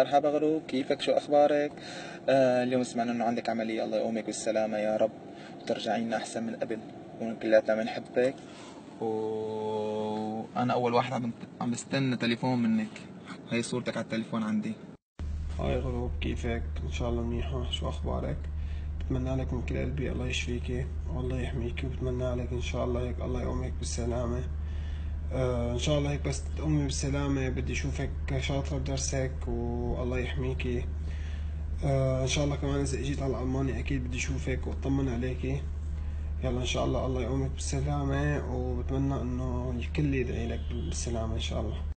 مرحبا غروب كيفك؟ شو أخبارك؟ آه اليوم سمعنا إنه عندك عملية الله يقومك بالسلامة يا رب. وترجعي لنا أحسن من قبل وكلياتنا بنحبك وأنا أول واحد عم عم بستنى تليفون منك. هي صورتك على التليفون عندي. هاي غروب كيفك؟ إن شاء الله منيحة. شو أخبارك؟ بتمنى لك من كل قلبي الله يشفيكي والله يحميكي وبتمنى لك إن شاء الله هيك الله يقومك بالسلامة. آه إن شاء الله هيك بس تقومي بالسلامة بدي أشوفك شاطرة بدرسك والله يحميكي آه إن شاء الله كمان إذا إجيت على ألمانيا أكيد بدي أشوفك وأطمن عليكي يلا إن شاء الله الله يقومك بالسلامة وبتمنى إنه الكل يدعي لك بالسلامة إن شاء الله.